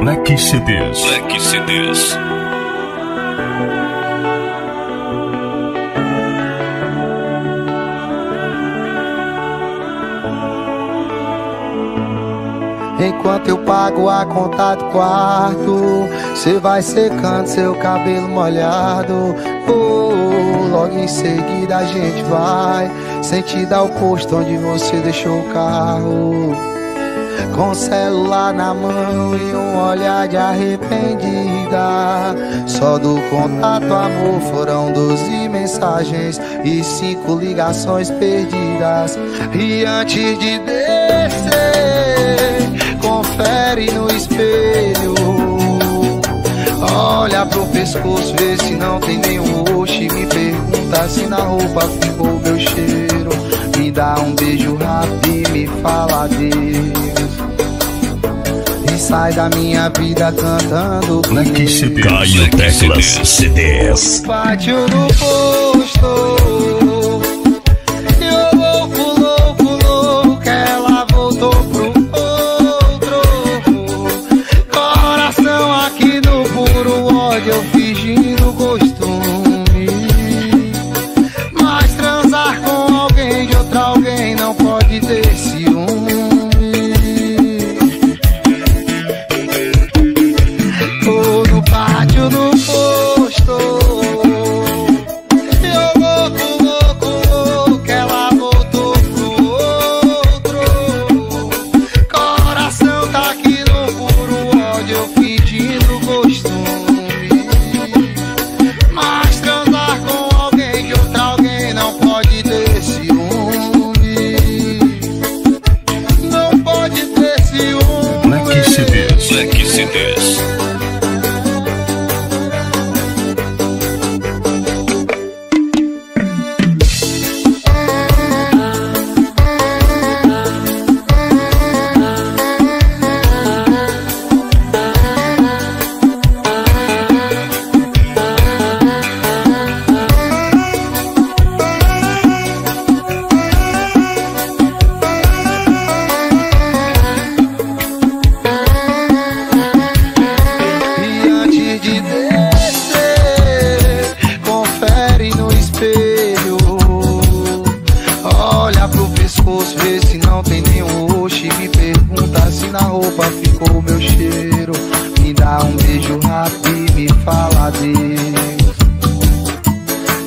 Black CDs. Black CDs. Enquanto eu pago a conta do quarto, cê vai secando seu cabelo molhado. Oh, logo em seguida a gente vai sentir ao posto onde você deixou o carro. Com celular na mão e um olhar de arrependida. Só do contato, amor, foram doze mensagens e cinco ligações perdidas. E antes de descer, confere no espelho. Olha pro pescoço, vê se não tem nenhum roxo. E me pergunta se na roupa ficou meu cheiro. Me dá um beijo rápido e me fala Deus. E sai da minha vida cantando. Caio Teclas CDs. Pátio no posto. Beijo rápido e me fala Deus.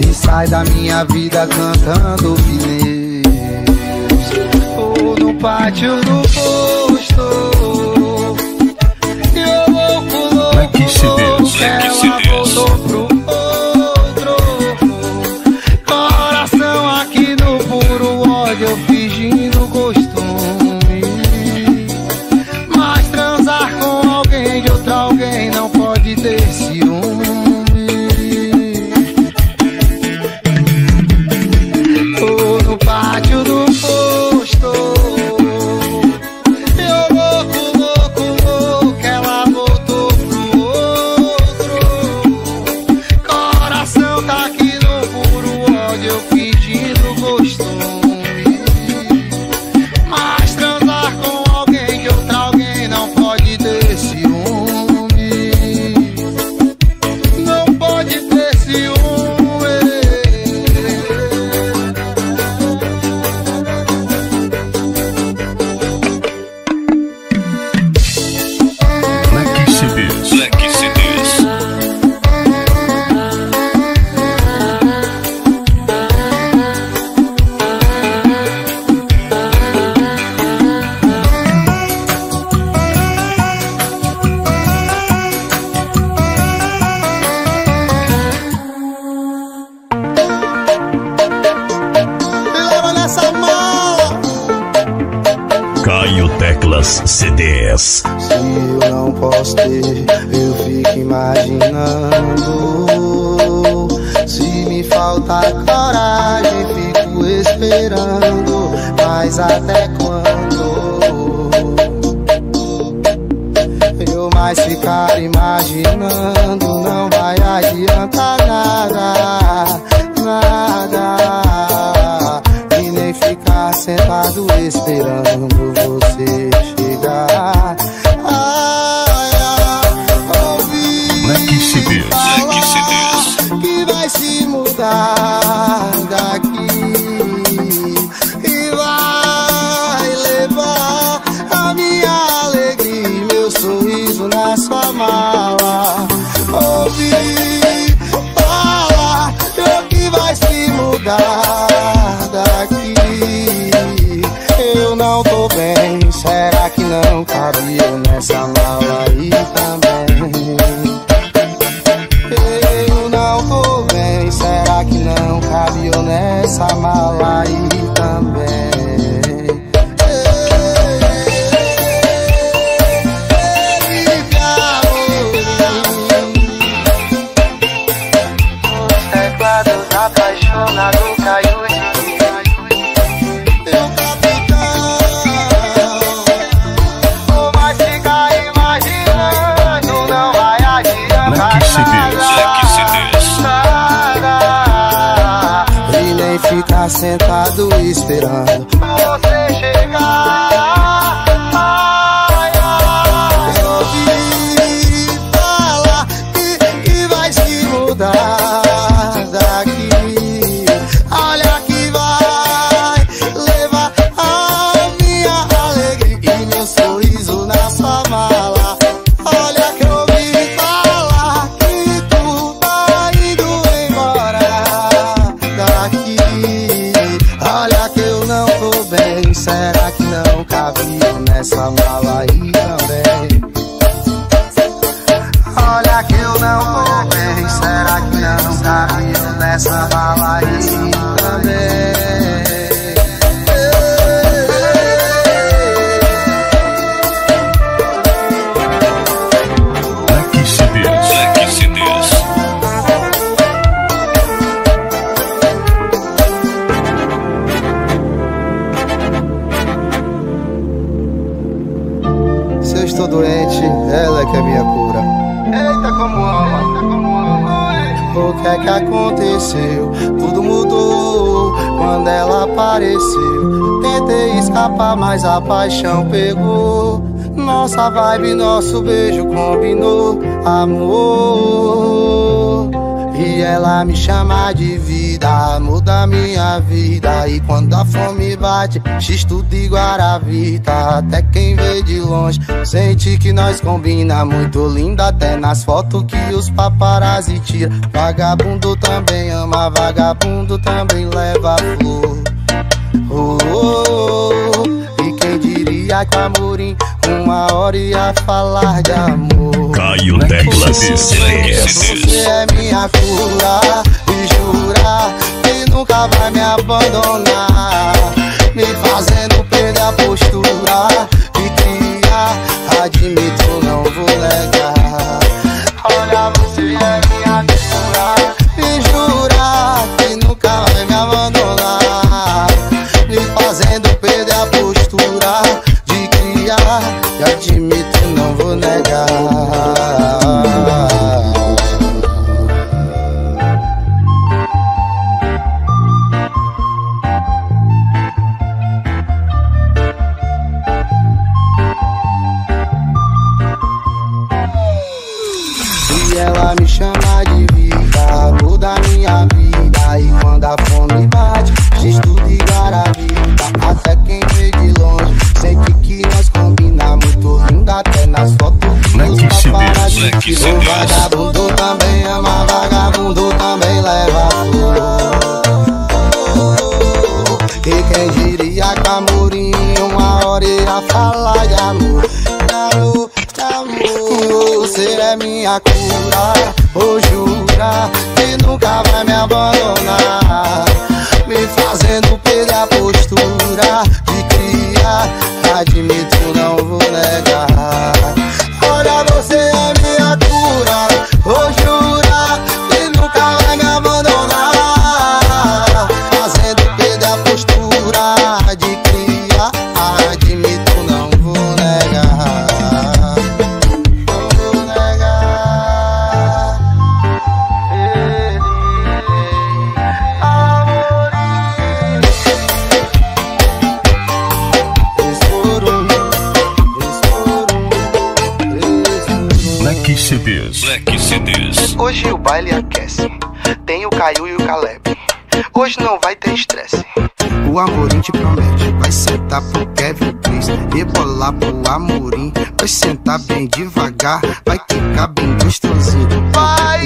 E sai da minha vida cantando pneus. Tô no pátio do posto. Caio Teclas CDs. Se eu não posso ter, eu fico imaginando. Se me faltar coragem, fico esperando. Mas até quando? Eu mais ficar imaginando, não vai adiantar nada, nada. Sentado esperando você chegar. ficar sentado esperando você chegar. Será que não cabiam nessa mão? estou doente, ela é que é minha cura. Eita como ama, o que é que aconteceu? Tudo mudou quando ela apareceu. Tentei escapar, mas a paixão pegou. Nossa vibe, nosso beijo combinou, amor. E ela me chama de vida, muda minha vida. E quando a fome bate, xisto de guaravita. Até quem vê de longe, sente que nós combina. Muito linda, até nas fotos que os paparazzi tira. Vagabundo também ama, vagabundo também leva flor. Oh, oh, oh. E quem diria que amorim uma hora ia falar de amor. Caio é e é Você é minha cura, e jura que nunca vai me abandonar. Me fazendo perder a postura e criar admiração. minha cura. Vou jurar que nunca vai me abandonar. CDs. Black CDs. Hoje o baile aquece. Tem o Caio e o Caleb. Hoje não vai ter estresse. O Amorim te promete. Vai sentar pro Kevin Cris. Rebolar pro Amorim. Vai sentar bem devagar. Vai ficar bem gostosinho. Vai!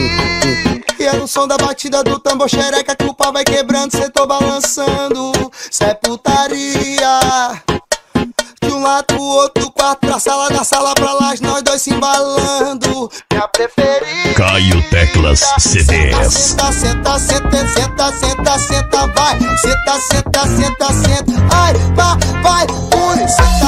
E é no som da batida do tambor xereca que o pau vai quebrando. Cê tô balançando. Sepultaria. é putaria de um lado pro outro, quarto pra sala, da sala pra lá, nós dois se embalando. Minha preferida. Caio Teclas CDs. Senta, senta, senta, senta, senta, senta, vai. Senta, senta, senta, senta, ai, vai, vai, ui. Senta, senta,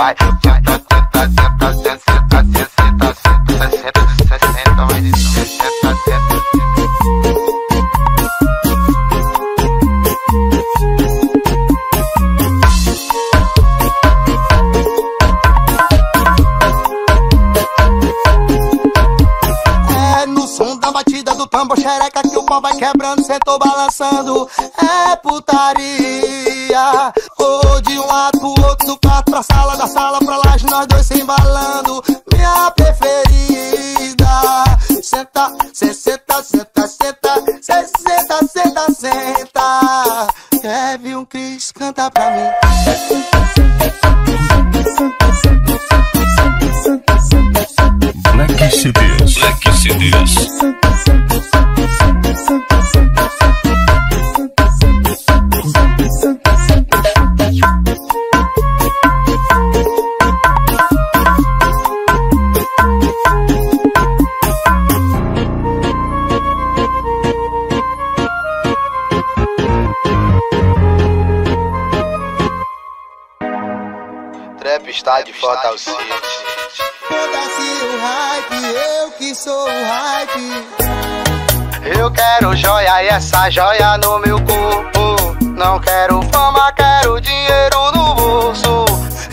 Bye. Quebrando, sentou balançando. É putaria. Ou de um lado pro outro, do quarto pra sala, da sala pra laje, nós dois se embalando. Minha preferida. Senta, cê senta, senta, senta, cê senta, senta, senta. Kevin Cris canta pra mim. De Fatal City. Foda-se o hype, eu que sou o hype. Eu quero joia e essa joia no meu corpo. Não quero fama, quero dinheiro no bolso.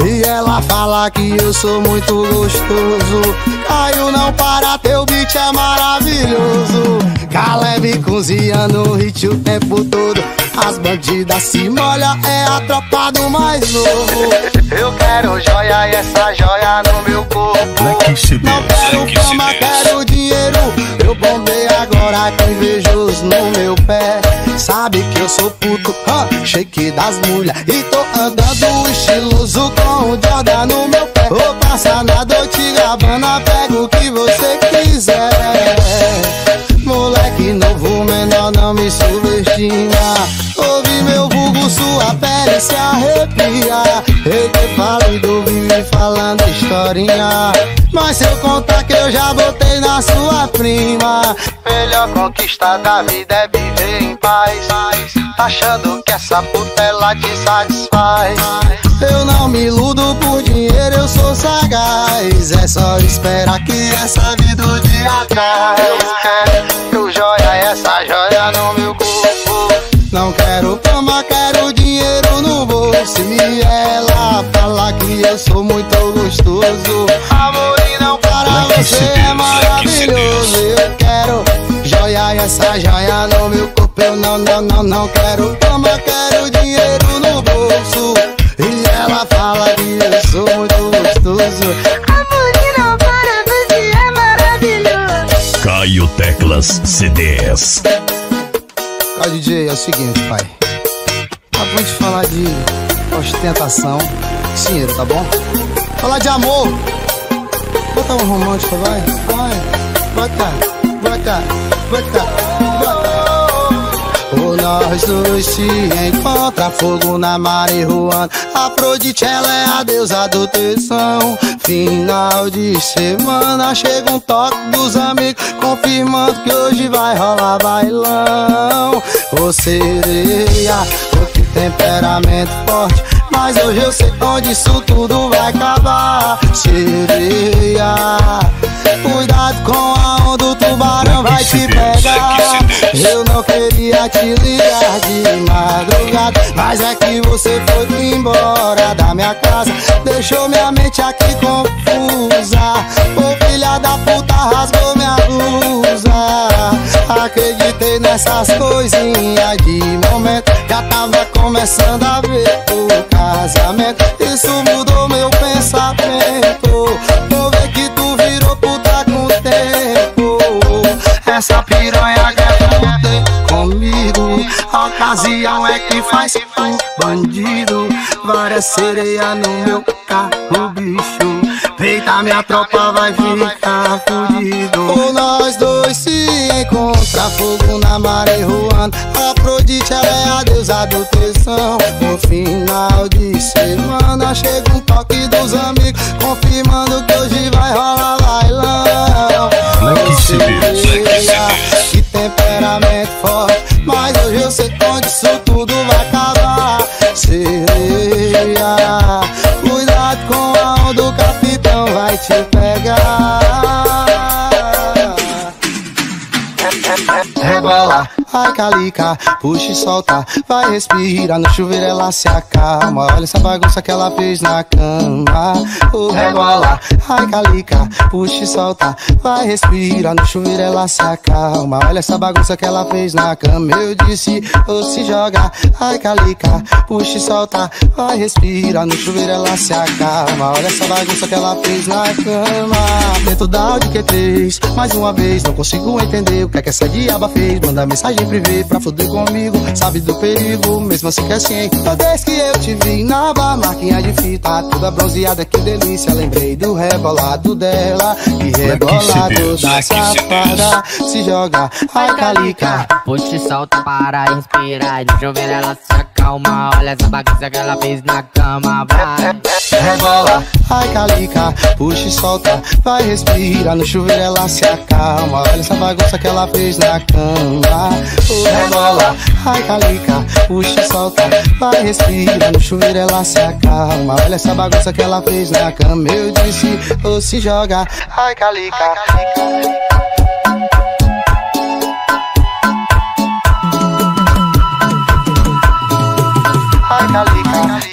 E ela fala que eu sou muito gostoso. Caio não para, teu beat é maravilhoso. Caleb cozinhando no hit o tempo todo. As bandidas se molham, é a tropa do mais novo. Eu quero joia e essa joia no meu corpo. Não quero fama, quero dinheiro. Eu bombei agora com invejoso no meu pé. Sabe que eu sou puto, hã? shake das mulhas. E tô andando estiloso com o Jordan no meu pé. Vou passar na Dolce Gabbana, pega o que você quiser. Moleque novo, menor, não me subestima. Ouve meu vulgo, sua pele se arrepia. Mas se eu contar que eu já botei na sua prima. Melhor conquista da vida é viver em paz. Achando que essa puta ela te satisfaz. Eu não me iludo por dinheiro, eu sou sagaz. É só esperar que essa vida o dia traz. Quero joia, essa joia no meu corpo. Não quero fama, quero dinheiro no bolso. E ela fala que eu sou muito gostoso. Amor e não para Black você é maravilhoso. Eu quero joia, essa joia no meu corpo. Eu não, não, não, não quero fama, quero dinheiro no bolso. E ela fala que eu sou muito gostoso. Amor e não para, você é maravilhoso. Caio Teclas CDs. Ó, DJ, é o seguinte, pai. Acabamos de falar de ostentação, dinheiro, tá bom? Falar de amor. Bota um romântico, vai. Vai. Bota, bota, bota, bota. Ou nós dois se encontra fogo na marihuana. Afrodite, ela é a deusa do tesão. Final de semana, chega um toque dos amigos, confirmando que hoje vai rolar bailão. Ô sereia, ô que temperamento forte. Mas hoje eu sei onde isso tudo vai acabar. Sereia, cuidado com a onda, o tubarão vai te pegar. Eu não queria te ligar de madrugada, mas é que você você foi embora da minha casa Deixou minha mente aqui confusa Ô filha da puta rasgou Nessas coisinhas de momento. Já tava começando a ver o casamento. Isso mudou meu pensamento. Vou ver que tu virou puta com o tempo. Essa piranha quer ter comigo. A ocasião é que faz o bandido. Várias sereias no meu carro, bicho Minha tropa vai ficar fudido. Ou nós dois se encontrar Fogo na maré voando Afrodite ela é a deusa do tesão. No final de semana Chega um toque dos amigos Confirmando que hoje vai rolar bailão. Black CDs. Sereia, Que temperamento forte Mas hoje eu sei onde isso tudo vai acabar. Sereia te pegar. Rebola, ai calica, puxa e solta Vai respira, no chuveiro ela se acalma. Olha essa bagunça que ela fez na cama. O rebola, ai calica, puxa e solta Vai respira, no chuveiro ela se acalma. Olha essa bagunça que ela fez na cama. Eu disse, ou se joga, ai calica, puxa e solta Vai respira, no chuveiro ela se acalma. Olha essa bagunça que ela fez na cama. Dentro da Audi Q3, mais uma vez Não consigo entender o que é que essa diaba fez. Manda mensagem privê pra foder comigo Sabe do perigo, mesmo assim que é ciente. Toda vez que eu te vi na aba, marquinha de fita Toda bronzeada, que delícia. Lembrei do rebolado dela E rebolado CDs, da Black safada. Se joga, ai calica. Puxa e solta para respirar No chuveiro ela se acalma Olha essa bagunça que ela fez na cama Vai. Rebola, ai calica, puxa e solta. Vai respira, no chuveiro ela se acalma. Olha essa bagunça que ela fez na cama. Rebola, ai calica, puxa e solta. Vai respira, no chuveiro ela se acalma. Olha essa bagunça que ela fez na cama. Eu disse, ou se joga, ai calica Ai calica alcaldica